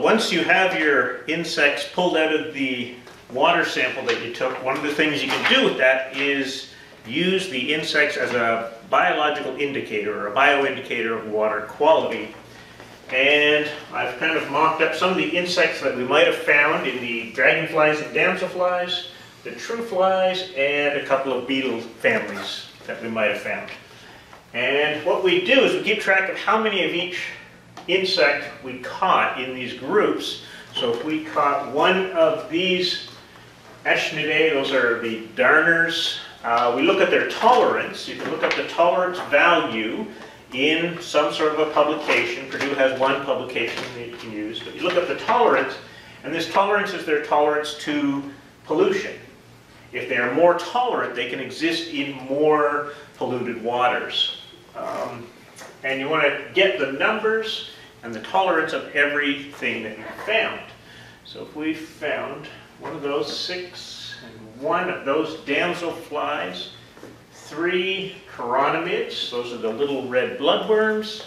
once you have your insects pulled out of the water sample that you took, one of the things you can do with that is use the insects as a biological indicator or a bioindicator of water quality. And I've kind of mocked up some of the insects that we might have found in the dragonflies and damselflies, the true flies, and a couple of beetle families that we might have found. And what we do is we keep track of how many of each insect we caught in these groups. So if we caught one of these Aeshnidae, those are the darners, uh, we look at their tolerance. You can look up the tolerance value in some sort of a publication. Purdue has one publication that you can use, but you look up the tolerance, and this tolerance is their tolerance to pollution. If they are more tolerant, they can exist in more polluted waters. Um, and you want to get the numbers and the tolerance of everything that you found. So if we found one of those six and one of those damselflies, three chironomids, those are the little red bloodworms,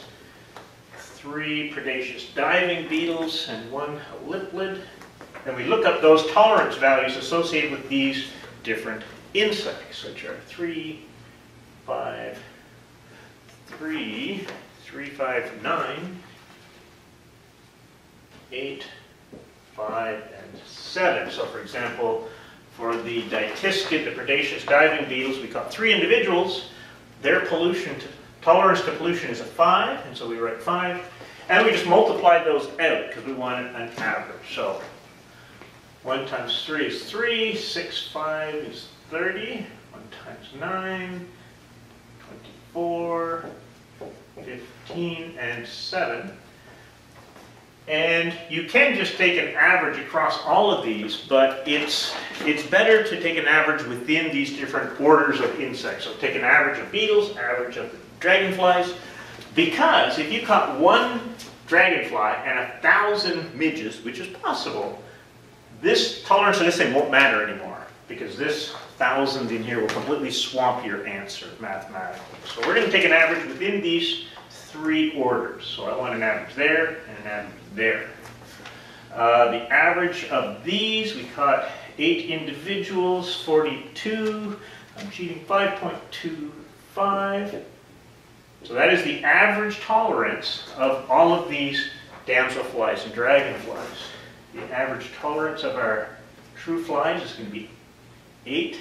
three predaceous diving beetles, and one haliplid. And we look up those tolerance values associated with these different insects, which are three, five, three, three, five, nine, eight, five, and seven. So for example, for the Dytiscid, the predaceous diving beetles, we caught three individuals. Their pollution to, tolerance to pollution is a five, and so we write five. And we just multiplied those out because we wanted an average. So 1 times 3 is 3, 6, 5 is 30, 1 times 9, 24, 15, and 7. And you can just take an average across all of these, but it's, it's better to take an average within these different orders of insects. So take an average of beetles, average of dragonflies, because if you caught one dragonfly and a thousand midges, which is possible, this tolerance of this thing won't matter anymore because this thousand in here will completely swamp your answer mathematically. So we're going to take an average within these three orders. So I want an average there and an average there. Uh, the average of these, we caught eight individuals, 42. I'm cheating 5.25. So that is the average tolerance of all of these damselflies and dragonflies. The average tolerance of our true flies is going to be 8.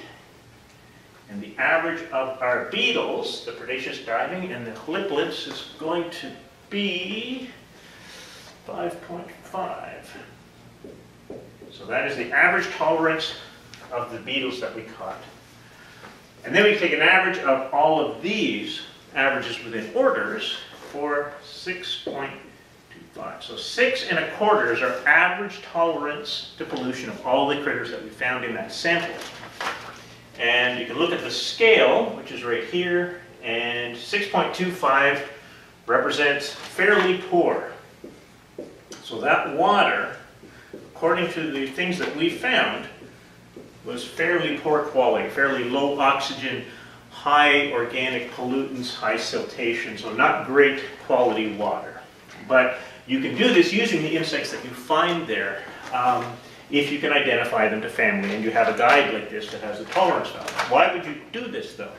And the average of our beetles, the predaceous diving, and the haliplids is going to be 5.5. So that is the average tolerance of the beetles that we caught. And then we take an average of all of these averages within orders for 6.25. So six and a quarter is our average tolerance to pollution of all the critters that we found in that sample. And you can look at the scale, which is right here, and 6.25 represents fairly poor. So that water, according to the things that we found, was fairly poor quality, fairly low oxygen, high organic pollutants, high siltation, so not great quality water. But you can do this using the insects that you find there um, if you can identify them to family and you have a guide like this that has a tolerance value. Why would you do this though?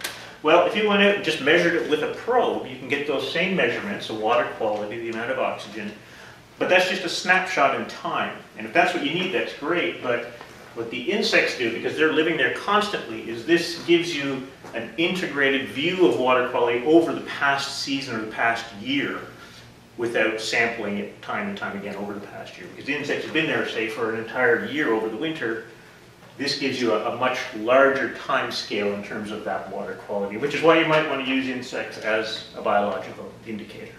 Well, if you went out and just measured it with a probe, you can get those same measurements, the water quality, the amount of oxygen, but that's just a snapshot in time. And if that's what you need, that's great. But what the insects do, because they're living there constantly, is this gives you an integrated view of water quality over the past season or the past year without sampling it time and time again over the past year. Because the insects have been there, say, for an entire year over the winter, this gives you a, a, much larger time scale in terms of that water quality, which is why you might want to use insects as a biological indicator.